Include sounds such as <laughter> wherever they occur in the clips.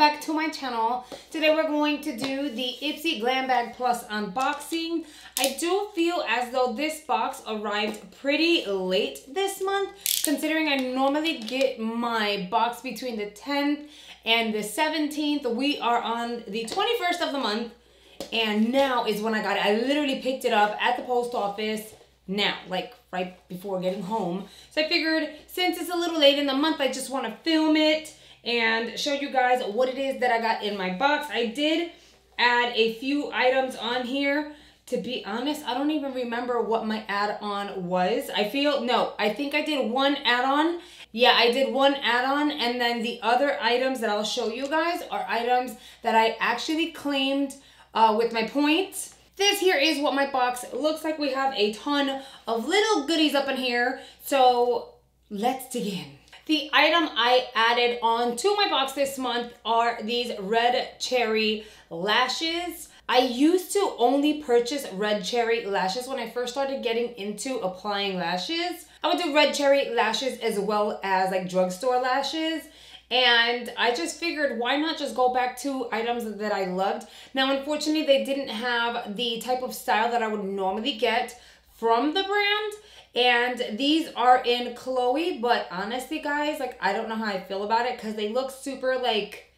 back to my channel. Today we're going to do the Ipsy Glam Bag Plus unboxing. I do feel as though this box arrived pretty late this month, considering I normally get my box between the 10th and the 17th. We are on the 21st of the month, and now is when I got it. I literally picked it up at the post office now, like right before getting home. So I figured since it's a little late in the month, I just want to film it and show you guys what it is that I got in my box. I did add a few items on here. To be honest, I don't even remember what my add-on was. I feel, no, I think I did one add-on. Yeah, I did one add-on and then the other items that I'll show you guys are items that I actually claimed uh, with my points. This here is what my box looks like. We have a ton of little goodies up in here. So let's dig in. The item I added on to my box this month are these red cherry lashes. I used to only purchase red cherry lashes when I first started getting into applying lashes. I would do red cherry lashes as well as like drugstore lashes. And I just figured why not just go back to items that I loved. Now, unfortunately, they didn't have the type of style that I would normally get from the brand. And these are in Chloe, but honestly, guys, like, I don't know how I feel about it because they look super, like,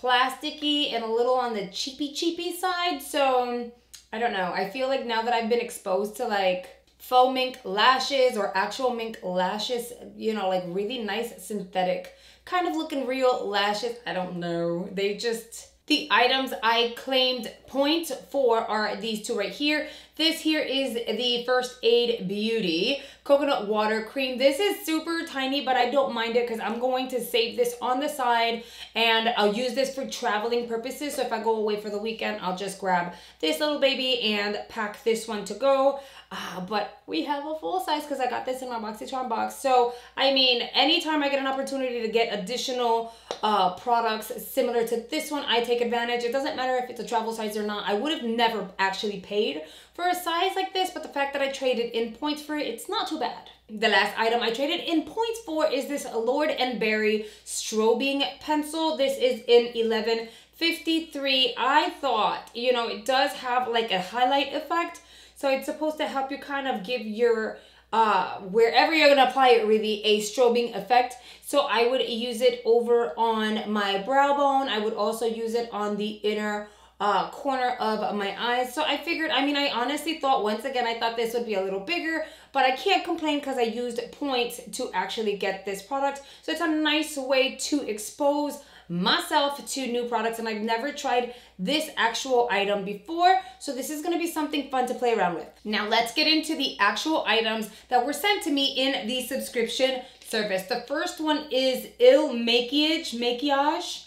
plasticky and a little on the cheapy cheapy side. So, I don't know. I feel like now that I've been exposed to, like, faux mink lashes or actual mink lashes, you know, like really nice synthetic kind of looking real lashes. I don't know. They just the items I claimed points for are these two right here. This here is the First Aid Beauty Coconut Water Cream. This is super tiny, but I don't mind it because I'm going to save this on the side and I'll use this for traveling purposes. So if I go away for the weekend, I'll just grab this little baby and pack this one to go. Uh, but we have a full size because I got this in my BoxyCharm box. So, I mean, anytime I get an opportunity to get additional uh, products similar to this one, I take advantage. It doesn't matter if it's a travel size or not. I would have never actually paid for a size like this, but the fact that I traded in points for it, it's not too bad. The last item I traded in points for is this Lord and Berry strobing pencil. This is in 1153. I thought, you know, it does have like a highlight effect, so it's supposed to help you kind of give your, uh, wherever you're to apply it really, a strobing effect. So I would use it over on my brow bone. I would also use it on the inner uh, corner of my eyes. So I figured, I mean, I honestly thought, once again, I thought this would be a little bigger, but I can't complain because I used points to actually get this product. So it's a nice way to expose myself to new products and I've never tried this actual item before. So this is gonna be something fun to play around with. Now let's get into the actual items that were sent to me in the subscription service. The first one is Il Makiage, Makiage.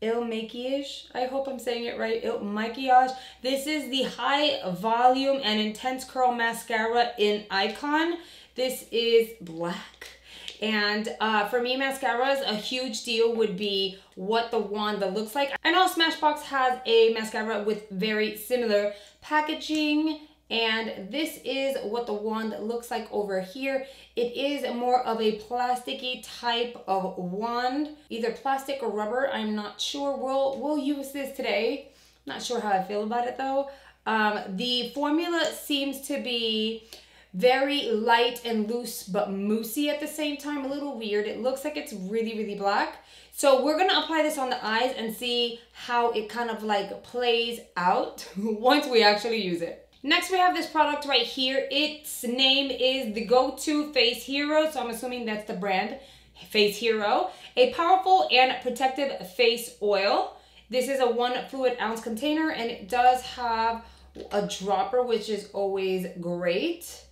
Il Makiage. I hope I'm saying it right. Il Makiage. This is the high volume and intense curl mascara in Icon. This is black. And uh, for me, mascaras, a huge deal would be what the wand looks like. I know Smashbox has a mascara with very similar packaging and this is what the wand looks like over here. It is more of a plasticky type of wand, either plastic or rubber. I'm not sure. We'll, we'll use this today. Not sure how I feel about it though. Um, the formula seems to be very light and loose but moussey at the same time a little weird it looks like it's really really black so we're gonna apply this on the eyes and see how it kind of like plays out <laughs> once we actually use it next we have this product right here its name is the go-to face hero so i'm assuming that's the brand face hero a powerful and protective face oil this is a one fluid ounce container and it does have a dropper which is always great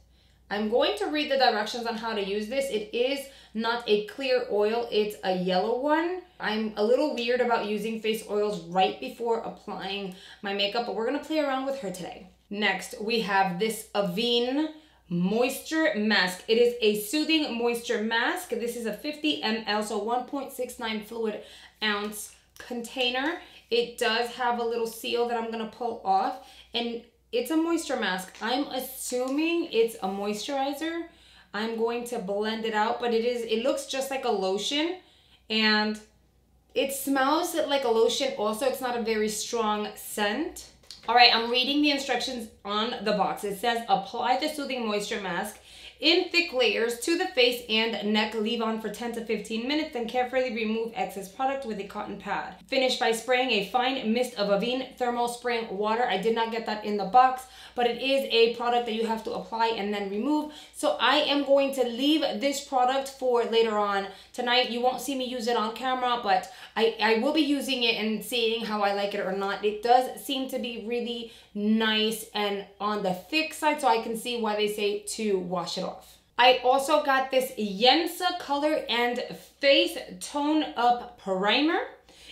I'm going to read the directions on how to use this. It is not a clear oil, it's a yellow one. I'm a little weird about using face oils right before applying my makeup, but we're gonna play around with her today. Next, we have this Avene moisture mask. It is a soothing moisture mask. This is a 50 ml, so 1.69 fluid ounce container. It does have a little seal that I'm gonna pull off and it's a moisture mask. I'm assuming it's a moisturizer. I'm going to blend it out, but it is, it looks just like a lotion and It smells like a lotion. Also, it's not a very strong scent. All right, I'm reading the instructions on the box. It says apply the soothing moisture mask in thick layers to the face and neck. Leave on for 10 to 15 minutes, then carefully remove excess product with a cotton pad. Finish by spraying a fine mist of Avène thermal Spring water. I did not get that in the box, but it is a product that you have to apply and then remove. So I am going to leave this product for later on tonight. You won't see me use it on camera, but I, I will be using it and seeing how I like it or not. It does seem to be really nice and on the thick side, so I can see why they say to wash it off. I also got this Yensa Color and Face Tone Up Primer.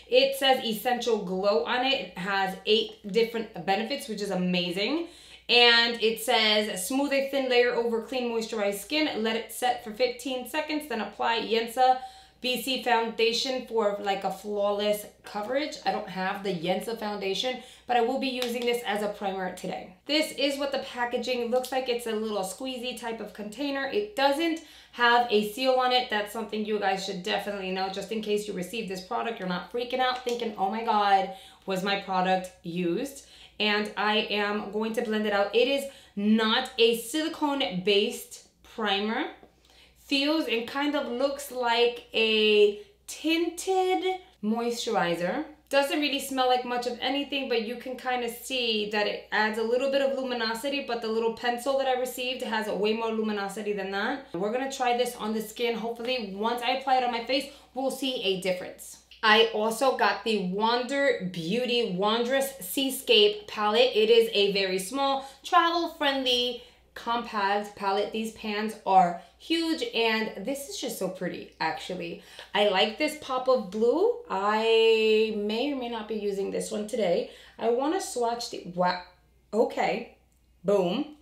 It says Essential Glow on it. It has eight different benefits, which is amazing. And it says, smooth a thin layer over clean moisturized skin. Let it set for 15 seconds, then apply Yensa BC foundation for like a flawless coverage. I don't have the Yensa foundation, but I will be using this as a primer today. This is what the packaging looks like. It's a little squeezy type of container. It doesn't have a seal on it. That's something you guys should definitely know just in case you receive this product. You're not freaking out thinking, oh my God, was my product used? And I am going to blend it out. It is not a silicone based primer feels and kind of looks like a tinted moisturizer. Doesn't really smell like much of anything, but you can kind of see that it adds a little bit of luminosity, but the little pencil that I received has way more luminosity than that. We're gonna try this on the skin. Hopefully, once I apply it on my face, we'll see a difference. I also got the Wander Beauty Wondrous Seascape palette. It is a very small, travel-friendly compact palette. These pans are huge and this is just so pretty actually. I like this pop of blue. I may or may not be using this one today. I want to swatch the, wow, okay, boom.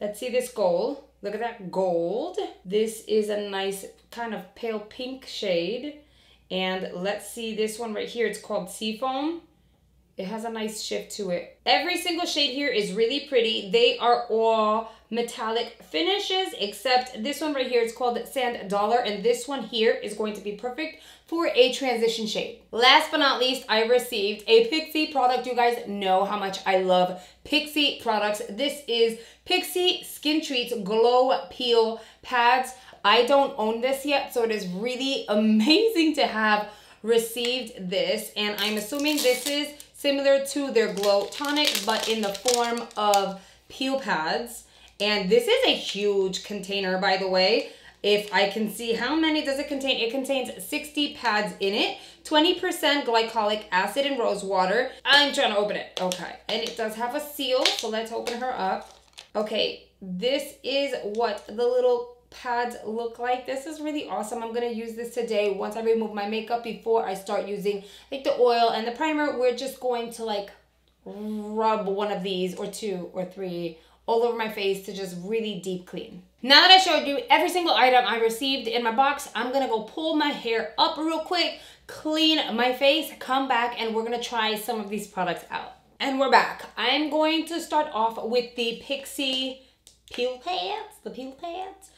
Let's see this gold. Look at that gold. This is a nice kind of pale pink shade. And let's see this one right here. It's called Seafoam. It has a nice shift to it. Every single shade here is really pretty. They are all metallic finishes, except this one right here is called Sand Dollar, and this one here is going to be perfect for a transition shade. Last but not least, I received a Pixi product. You guys know how much I love Pixi products. This is Pixi Skin Treats Glow Peel Pads. I don't own this yet, so it is really <laughs> amazing to have received this, and I'm assuming this is similar to their Glow Tonic, but in the form of peel pads. And this is a huge container, by the way. If I can see how many does it contain, it contains 60 pads in it, 20% glycolic acid and rose water. I'm trying to open it. Okay. And it does have a seal, so let's open her up. Okay, this is what the little pads look like. This is really awesome. I'm going to use this today once I remove my makeup before I start using like the oil and the primer. We're just going to like rub one of these or two or three all over my face to just really deep clean. Now that I showed you every single item I received in my box, I'm gonna go pull my hair up real quick, clean my face, come back, and we're gonna try some of these products out. And we're back. I'm going to start off with the Pixi peel pads, the peel pads.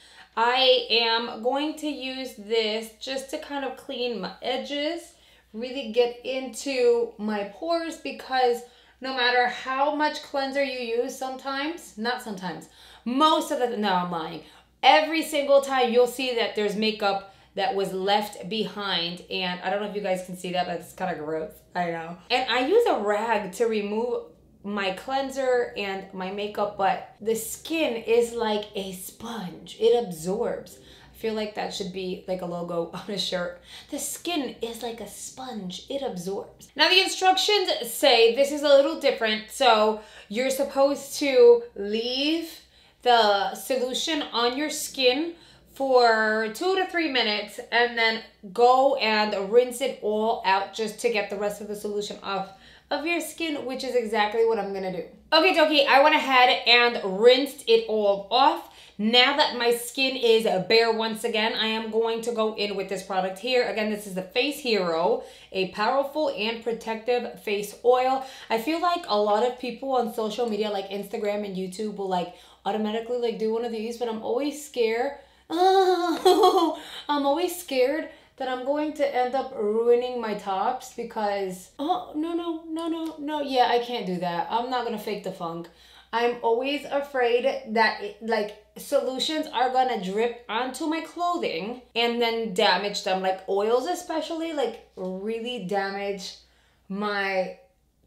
I am going to use this just to kind of clean my edges, really get into my pores because no matter how much cleanser you use sometimes, not sometimes, most of the, no, I'm lying. Every single time you'll see that there's makeup that was left behind. And I don't know if you guys can see that, but it's kind of gross. I know. And I use a rag to remove my cleanser and my makeup, but the skin is like a sponge. It absorbs. I feel like that should be like a logo <laughs> on a shirt. The skin is like a sponge. It absorbs. Now the instructions say this is a little different. So you're supposed to leave the solution on your skin for two to three minutes and then go and rinse it all out just to get the rest of the solution off of your skin, which is exactly what I'm gonna do. Okay, Dokie, I went ahead and rinsed it all off. Now that my skin is bare once again, I am going to go in with this product here. Again, this is the Face Hero, a powerful and protective face oil. I feel like a lot of people on social media like Instagram and YouTube will like automatically like do one of these, but I'm always scared. Oh, <laughs> I'm always scared that I'm going to end up ruining my tops because, oh, no, no, no, no, no. Yeah, I can't do that. I'm not going to fake the funk. I'm always afraid that it, like solutions are gonna drip onto my clothing and then damage them, like oils especially, like really damage my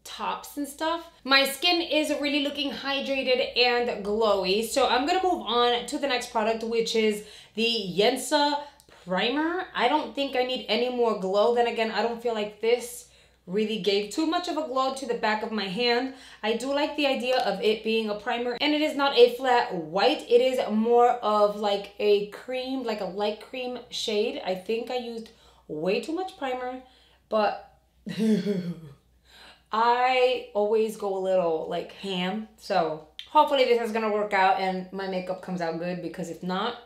tops and stuff. My skin is really looking hydrated and glowy. So I'm gonna move on to the next product, which is the Yensa primer. I don't think I need any more glow. Then again, I don't feel like this really gave too much of a glow to the back of my hand. I do like the idea of it being a primer and it is not a flat white. It is more of like a cream, like a light cream shade. I think I used way too much primer, but <laughs> I always go a little like ham. So hopefully this is gonna work out and my makeup comes out good because if not,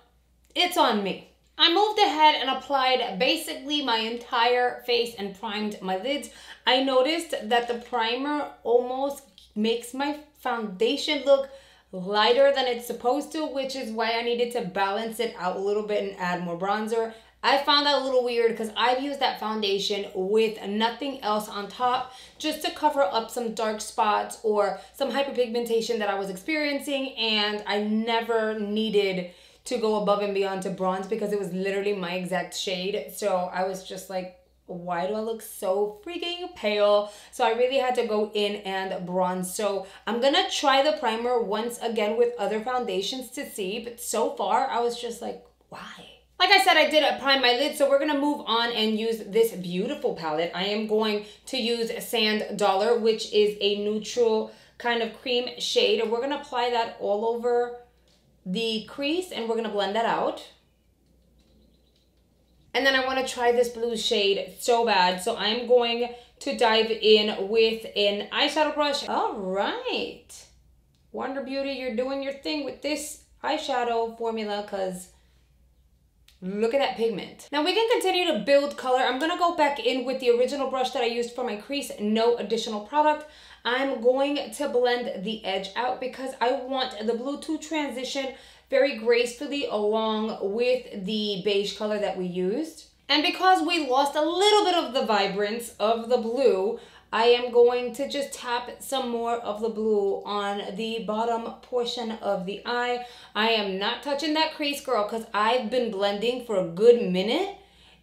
it's on me. I moved ahead and applied basically my entire face and primed my lids. I noticed that the primer almost makes my foundation look lighter than it's supposed to, which is why I needed to balance it out a little bit and add more bronzer. I found that a little weird because I've used that foundation with nothing else on top just to cover up some dark spots or some hyperpigmentation that I was experiencing and I never needed to go above and beyond to bronze because it was literally my exact shade. So I was just like, why do I look so freaking pale? So I really had to go in and bronze. So I'm gonna try the primer once again with other foundations to see. But so far, I was just like, why? Like I said, I did prime my lid, so we're gonna move on and use this beautiful palette. I am going to use Sand Dollar, which is a neutral kind of cream shade. And we're gonna apply that all over the crease and we're gonna blend that out. And then I wanna try this blue shade so bad. So I'm going to dive in with an eyeshadow brush. All right. Wander Beauty, you're doing your thing with this eyeshadow formula because Look at that pigment. Now we can continue to build color. I'm gonna go back in with the original brush that I used for my crease, no additional product. I'm going to blend the edge out because I want the blue to transition very gracefully along with the beige color that we used. And because we lost a little bit of the vibrance of the blue, I am going to just tap some more of the blue on the bottom portion of the eye. I am not touching that crease, girl, because I've been blending for a good minute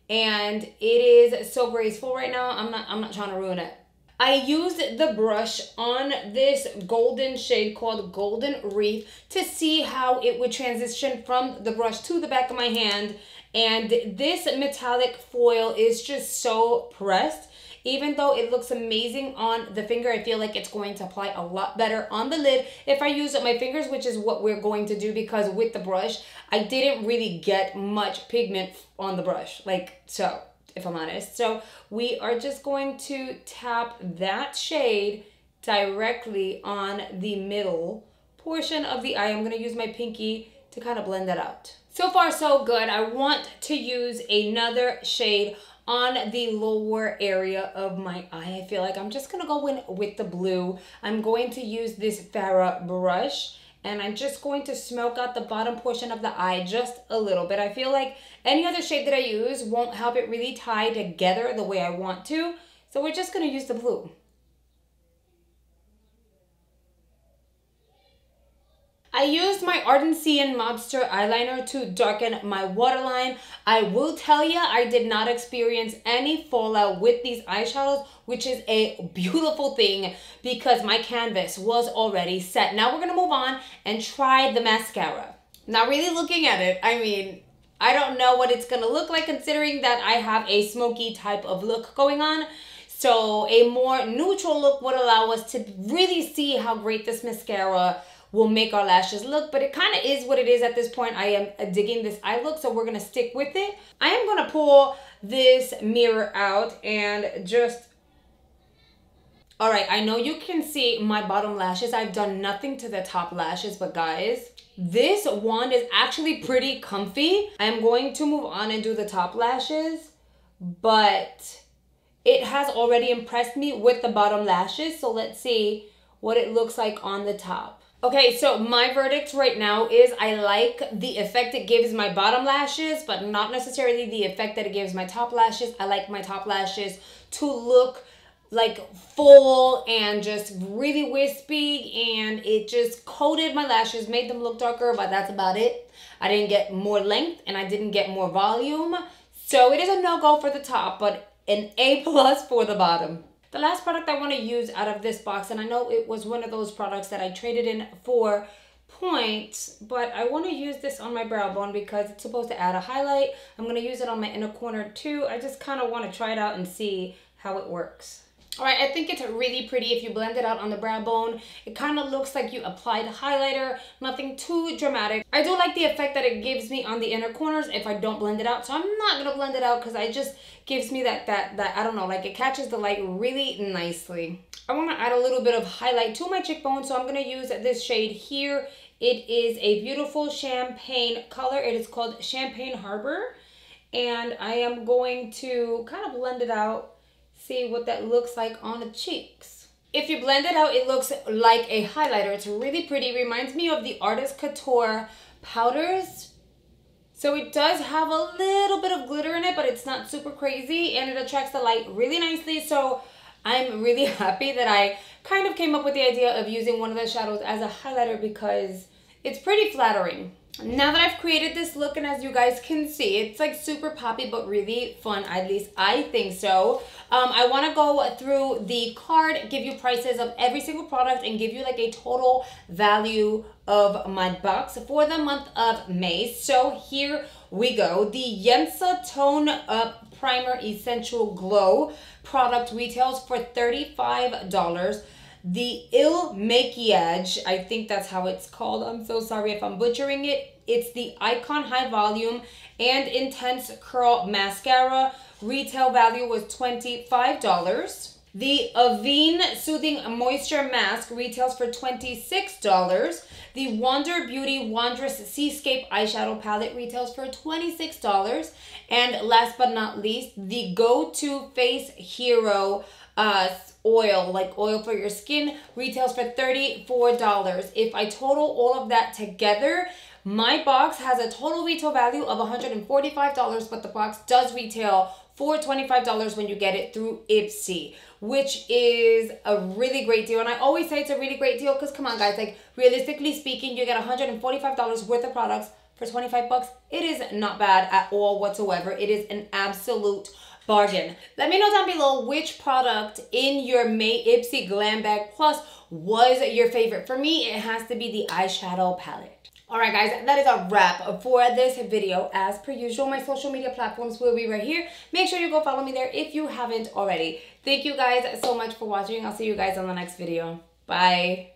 and it is so graceful right now. I'm not, I'm not trying to ruin it. I used the brush on this golden shade called Golden Wreath to see how it would transition from the brush to the back of my hand. And this metallic foil is just so pressed. Even though it looks amazing on the finger, I feel like it's going to apply a lot better on the lid if I use my fingers, which is what we're going to do because with the brush, I didn't really get much pigment on the brush. Like, so if I'm honest. So we are just going to tap that shade directly on the middle portion of the eye. I'm gonna use my pinky to kind of blend that out. So far so good. I want to use another shade on the lower area of my eye. I feel like I'm just gonna go in with the blue. I'm going to use this Farrah brush and I'm just going to smoke out the bottom portion of the eye just a little bit. I feel like any other shade that I use won't help it really tie together the way I want to. So we're just gonna use the blue. I used my Ardency Inn Modster eyeliner to darken my waterline. I will tell you, I did not experience any fallout with these eyeshadows, which is a beautiful thing because my canvas was already set. Now we're gonna move on and try the mascara. Now really looking at it, I mean, I don't know what it's gonna look like considering that I have a smoky type of look going on. So a more neutral look would allow us to really see how great this mascara will make our lashes look, but it kind of is what it is at this point. I am uh, digging this eye look, so we're gonna stick with it. I am gonna pull this mirror out and just all right, I know you can see my bottom lashes. I've done nothing to the top lashes, but guys, this wand is actually pretty comfy. I'm going to move on and do the top lashes, but it has already impressed me with the bottom lashes. So let's see what it looks like on the top. Okay, so my verdict right now is I like the effect it gives my bottom lashes, but not necessarily the effect that it gives my top lashes. I like my top lashes to look like full and just really wispy and it just coated my lashes, made them look darker, but that's about it. I didn't get more length and I didn't get more volume. So it is a no-go for the top, but an A plus for the bottom. The last product I want to use out of this box, and I know it was one of those products that I traded in for points, but I want to use this on my brow bone because it's supposed to add a highlight. I'm going to use it on my inner corner too. I just kind of want to try it out and see how it works. All right, I think it's really pretty if you blend it out on the brow bone. It kind of looks like you applied highlighter, nothing too dramatic. I do like the effect that it gives me on the inner corners if I don't blend it out. So I'm not gonna blend it out because I just gives me that, that, that, I don't know, like it catches the light really nicely. I wanna add a little bit of highlight to my cheekbone. So I'm gonna use this shade here. It is a beautiful champagne color. It is called Champagne Harbor. And I am going to kind of blend it out see what that looks like on the cheeks. If you blend it out, it looks like a highlighter. It's really pretty. Reminds me of the Artist Couture powders. So it does have a little bit of glitter in it, but it's not super crazy and it attracts the light really nicely. So I'm really <laughs> happy that I kind of came up with the idea of using one of the shadows as a highlighter because it's pretty flattering. Now that I've created this look and as you guys can see, it's like super poppy but really fun, at least I think so. Um, I want to go through the card, give you prices of every single product and give you like a total value of my box for the month of May. So here we go. The Yensa Tone Up Primer Essential Glow product retails for $35. The Il Makiage, I think that's how it's called. I'm so sorry if I'm butchering it. It's the Icon High Volume and Intense Curl Mascara. Retail value was $25. The Avene Soothing Moisture Mask retails for $26. The Wander Beauty Wondrous Seascape Eyeshadow Palette retails for $26. And last but not least, the Go To Face Hero uh, oil, like oil for your skin, retails for $34. If I total all of that together, my box has a total retail value of $145, but the box does retail for $25 when you get it through Ipsy, which is a really great deal. And I always say it's a really great deal because come on guys, like realistically speaking, you get $145 worth of products for 25 bucks. It is not bad at all whatsoever. It is an absolute bargain. Let me know down below which product in your May Ipsy Glam Bag Plus was your favorite. For me, it has to be the eyeshadow palette. All right, guys, that is a wrap for this video. As per usual, my social media platforms will be right here. Make sure you go follow me there if you haven't already. Thank you guys so much for watching. I'll see you guys on the next video. Bye.